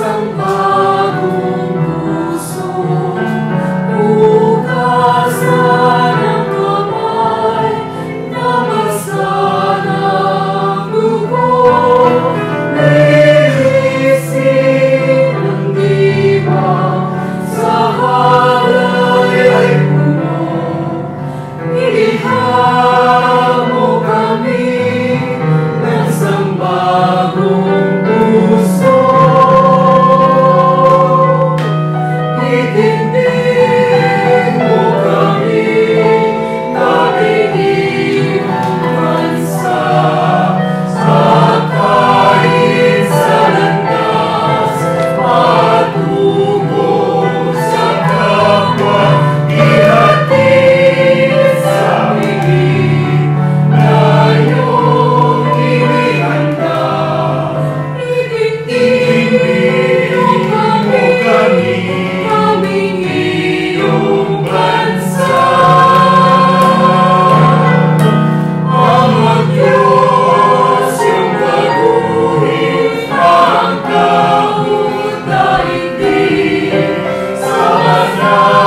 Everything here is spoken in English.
生活。In the. Oh.